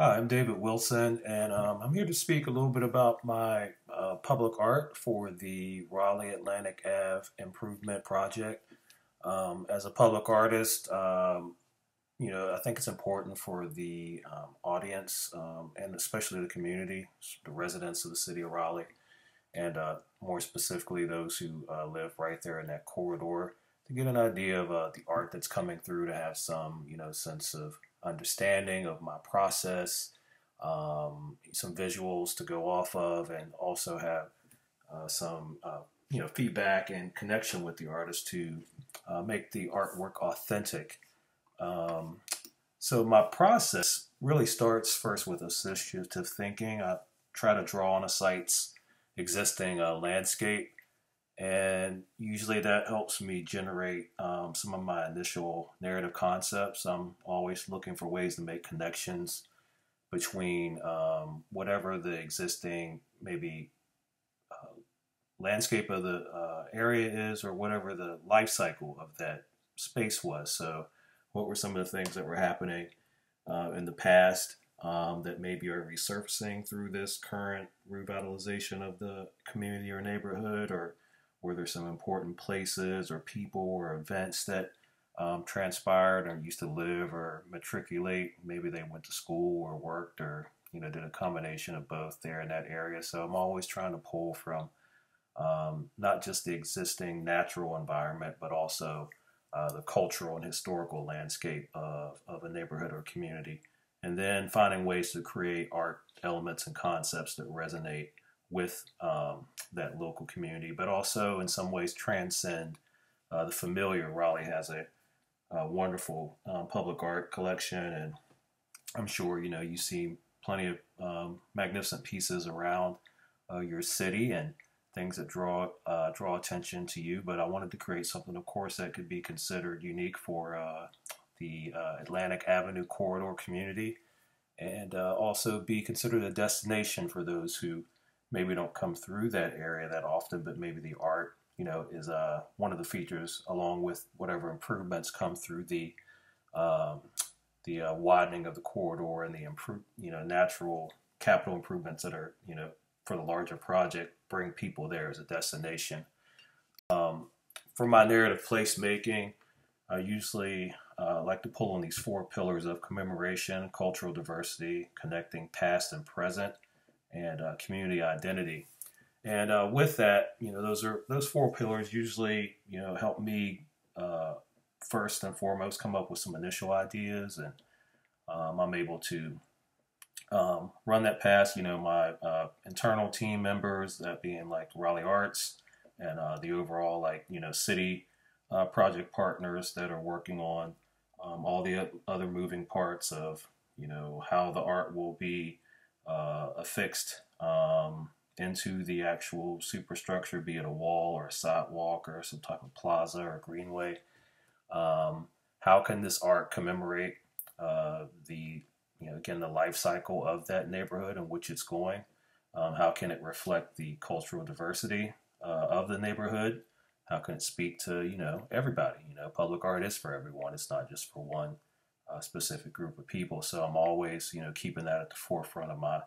Hi, I'm David Wilson, and um, I'm here to speak a little bit about my uh, public art for the Raleigh Atlantic Ave Improvement Project. Um, as a public artist, um, you know, I think it's important for the um, audience um, and especially the community, the residents of the city of Raleigh, and uh, more specifically those who uh, live right there in that corridor, to get an idea of uh, the art that's coming through, to have some, you know, sense of understanding of my process, um, some visuals to go off of, and also have uh, some uh, you know feedback and connection with the artist to uh, make the artwork authentic. Um, so my process really starts first with associative thinking. I try to draw on a site's existing uh, landscape and usually that helps me generate um, some of my initial narrative concepts. I'm always looking for ways to make connections between um, whatever the existing maybe uh, landscape of the uh, area is or whatever the life cycle of that space was. So, what were some of the things that were happening uh, in the past um, that maybe are resurfacing through this current revitalization of the community or neighborhood or were there some important places or people or events that um, transpired or used to live or matriculate? Maybe they went to school or worked or you know did a combination of both there in that area. So I'm always trying to pull from um, not just the existing natural environment, but also uh, the cultural and historical landscape of, of a neighborhood or community. And then finding ways to create art elements and concepts that resonate with um, that local community, but also in some ways transcend uh, the familiar. Raleigh has a, a wonderful um, public art collection, and I'm sure you know you see plenty of um, magnificent pieces around uh, your city and things that draw uh, draw attention to you. But I wanted to create something, of course, that could be considered unique for uh, the uh, Atlantic Avenue corridor community, and uh, also be considered a destination for those who maybe don't come through that area that often, but maybe the art, you know, is uh, one of the features along with whatever improvements come through the um, the uh, widening of the corridor and the improve, you know, natural capital improvements that are, you know, for the larger project, bring people there as a destination. Um, for my narrative placemaking, I usually uh, like to pull on these four pillars of commemoration, cultural diversity, connecting past and present, and uh, community identity. And uh, with that, you know, those are those four pillars usually, you know, help me uh, first and foremost come up with some initial ideas, and um, I'm able to um, run that past, you know, my uh, internal team members, that being like Raleigh Arts and uh, the overall like you know city uh, project partners that are working on um, all the other moving parts of you know how the art will be uh, affixed um, into the actual superstructure, be it a wall or a sidewalk or some type of plaza or greenway. Um, how can this art commemorate uh, the, you know, again, the life cycle of that neighborhood in which it's going? Um, how can it reflect the cultural diversity uh, of the neighborhood? How can it speak to, you know, everybody? You know, public art is for everyone. It's not just for one a specific group of people. So I'm always, you know, keeping that at the forefront of my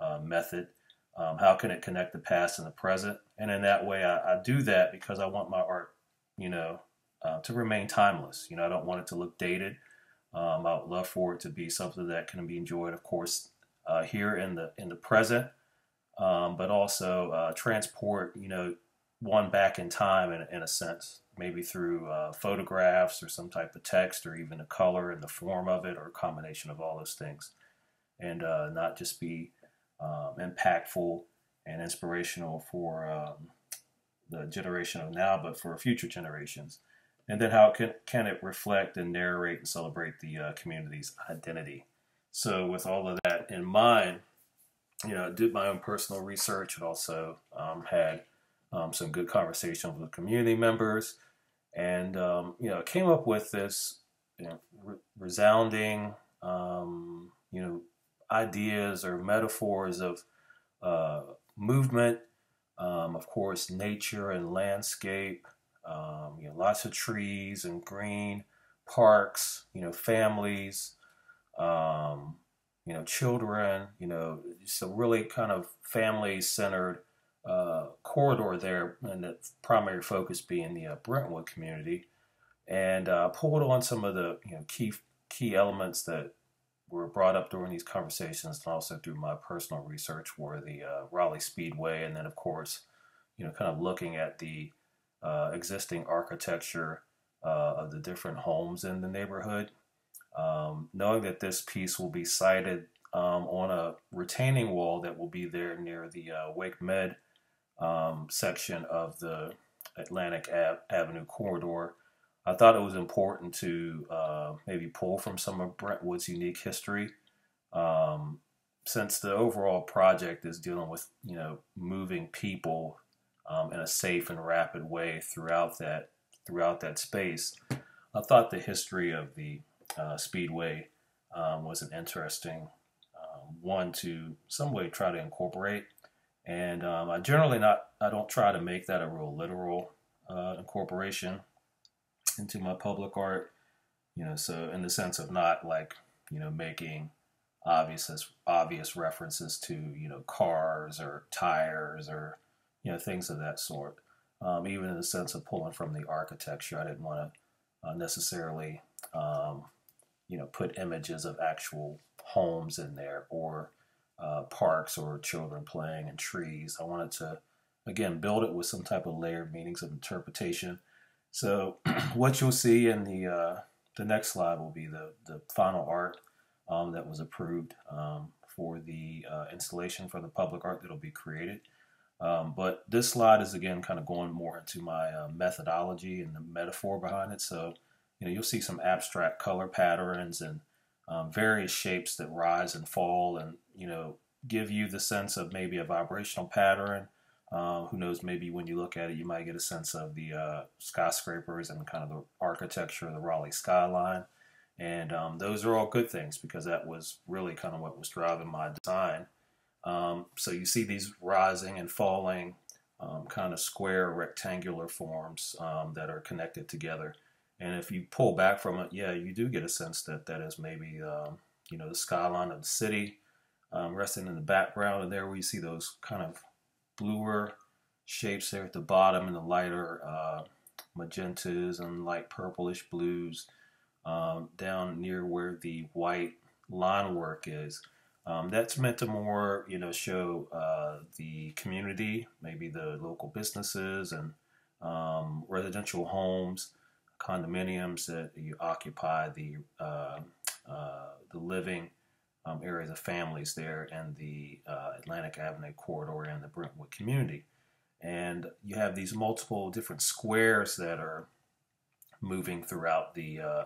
uh, method. Um, how can it connect the past and the present? And in that way, I, I do that because I want my art, you know, uh, to remain timeless. You know, I don't want it to look dated. Um, I would love for it to be something that can be enjoyed, of course, uh, here in the in the present, um, but also uh, transport, you know, one back in time in, in a sense maybe through uh, photographs or some type of text or even a color and the form of it or a combination of all those things. And uh, not just be um, impactful and inspirational for um, the generation of now but for future generations. And then how can, can it reflect and narrate and celebrate the uh, community's identity? So with all of that in mind you know did my own personal research and also um, had um, some good conversations with community members, and um, you know came up with this you know, re- resounding um, you know ideas or metaphors of uh, movement, um, of course, nature and landscape. Um, you know, lots of trees and green parks. You know, families. Um, you know, children, you know, so really kind of family centered uh, corridor there, and the primary focus being the uh, Brentwood community, and uh, pulled on some of the you know key key elements that were brought up during these conversations, and also through my personal research, were the uh, Raleigh Speedway, and then of course, you know, kind of looking at the uh, existing architecture uh, of the different homes in the neighborhood. Um, knowing that this piece will be sited um, on a retaining wall that will be there near the uh, WakeMed um, section of the Atlantic Ave- Avenue corridor. I thought it was important to uh, maybe pull from some of Brentwood's unique history, um, since the overall project is dealing with you know moving people um, in a safe and rapid way throughout that throughout that space. I thought the history of the uh, Speedway um, was an interesting um, one to some way try to incorporate. And um, I generally not I don't try to make that a real literal uh, incorporation into my public art. You know, so in the sense of not like you know making obvious obvious references to you know cars or tires or you know things of that sort. Um, even in the sense of pulling from the architecture, I didn't want to uh, necessarily um, you know put images of actual homes in there or uh, parks or children playing and trees. I wanted to, again, build it with some type of layered meanings of interpretation. So what you'll see in the uh, the next slide will be the the final art um, that was approved um, for the uh, installation for the public art that'll be created. Um, but this slide is again kind of going more into my uh, methodology and the metaphor behind it. So you know you'll see some abstract color patterns and um, various shapes that rise and fall and you know give you the sense of maybe a vibrational pattern. Uh, who knows maybe when you look at it you might get a sense of the uh, skyscrapers and kind of the architecture of the raleigh skyline. And um, those are all good things because that was really kind of what was driving my design. Um, so you see these rising and falling um, kind of square rectangular forms um, that are connected together and if you pull back from it, yeah, you do get a sense that that is maybe, um, you know, the skyline of the city um, resting in the background. And there we see those kind of bluer shapes there at the bottom and the lighter uh, magentas and light purplish blues um, down near where the white line work is. Um, that's meant to more, you know, show uh, the community, maybe the local businesses and um, residential homes condominiums that you occupy the uh, uh, the living um, areas of families there in the uh, Atlantic Avenue corridor and the Brentwood community. And you have these multiple different squares that are moving throughout the uh,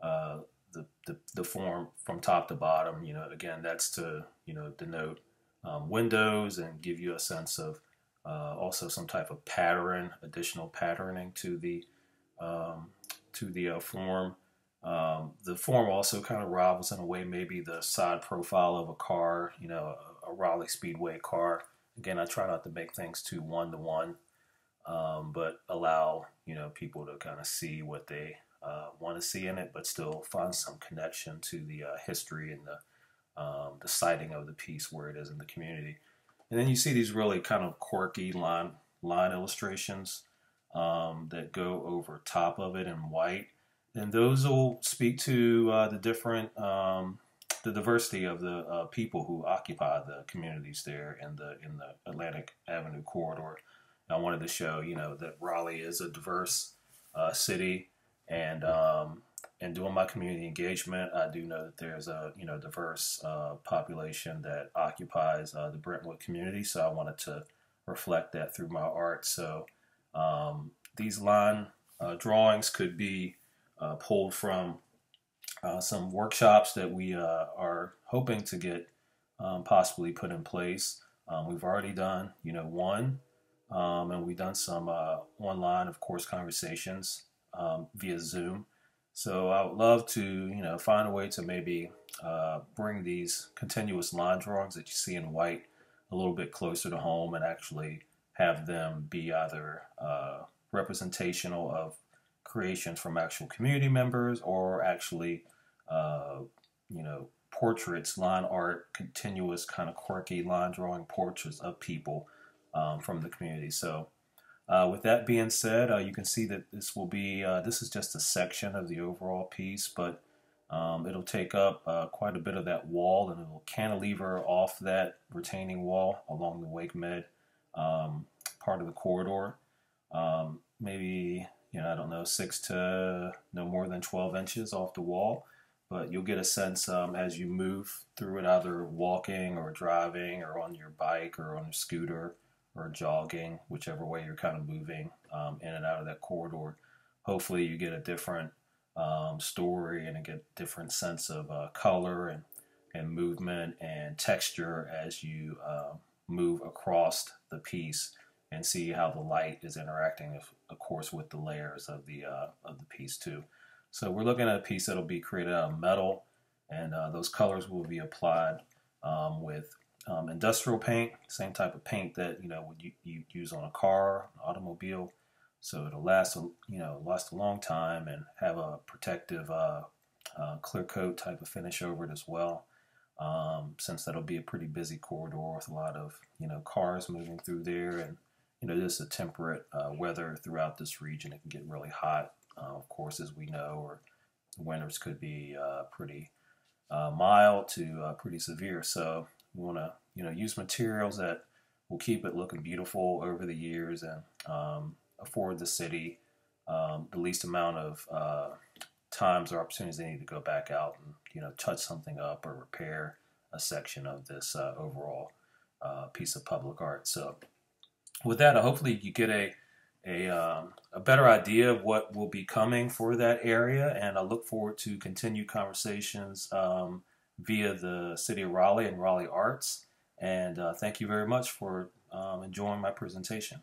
uh, the, the, the form from top to bottom. You know, again, that's to you know denote um, windows and give you a sense of uh, also some type of pattern, additional patterning to the um, to the uh, form. Um, the form also kind of rivals in a way maybe the side profile of a car, you know, a, a Raleigh Speedway car. Again, I try not to make things too one to one, but allow you know people to kind of see what they uh, want to see in it, but still find some connection to the uh, history and the um, the siting of the piece where it is in the community. And then you see these really kind of quirky line line illustrations um, that go over top of it in white. And those will speak to uh, the different, um, the diversity of the uh, people who occupy the communities there in the in the Atlantic Avenue corridor. I wanted to show, you know, that Raleigh is a diverse uh, city, and um, and doing my community engagement, I do know that there's a you know diverse uh, population that occupies uh, the Brentwood community. So I wanted to reflect that through my art. So um, these line uh, drawings could be uh, pulled from uh, some workshops that we uh, are hoping to get um, possibly put in place. Um, we've already done, you know, one, um, and we've done some uh, online, of course, conversations um, via Zoom. So I would love to, you know, find a way to maybe uh, bring these continuous line drawings that you see in white a little bit closer to home and actually have them be either uh, representational of creations from actual community members or actually, uh, you know, portraits, line art, continuous kind of quirky line drawing portraits of people um, from the community. So uh, with that being said, uh, you can see that this will be, uh, this is just a section of the overall piece, but um, it'll take up uh, quite a bit of that wall and it'll cantilever off that retaining wall along the WakeMed um, part of the corridor. Um, maybe, you know, I don't know, six to no more than 12 inches off the wall. But you'll get a sense um, as you move through it, either walking or driving or on your bike or on a scooter or jogging, whichever way you're kind of moving um, in and out of that corridor. Hopefully, you get a different um, story and get a different sense of uh, color and, and movement and texture as you uh, move across the piece and see how the light is interacting, of, course, with the layers of the uh, of the piece too. So we're looking at a piece that'll be created out of metal, and uh, those colors will be applied um, with um, industrial paint, same type of paint that you know you, you use on a car, an automobile. So it'll last, you know, last a long time and have a protective uh, uh, clear coat type of finish over it as well. Um, since that'll be a pretty busy corridor with a lot of you know cars moving through there and you know just the temperate uh, weather throughout this region. It can get really hot, uh, of course, as we know, or winters could be uh, pretty uh, mild to pretty severe. So we want to you know use materials that will keep it looking beautiful over the years and um, afford the city um, the least amount of uh, times or opportunities they need to go back out and you know touch something up or repair a section of this uh, overall uh, piece of public art. So with that, hopefully you get a a, um, a better idea of what will be coming for that area, and I look forward to continued conversations. Um, via the City of Raleigh and Raleigh Arts. And uh, thank you very much for um, enjoying my presentation.